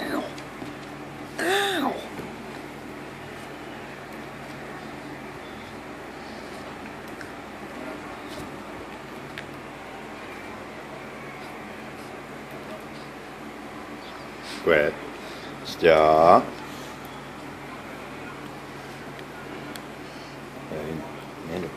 Ow. Ow. Stop. Amen.